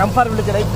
comfortable right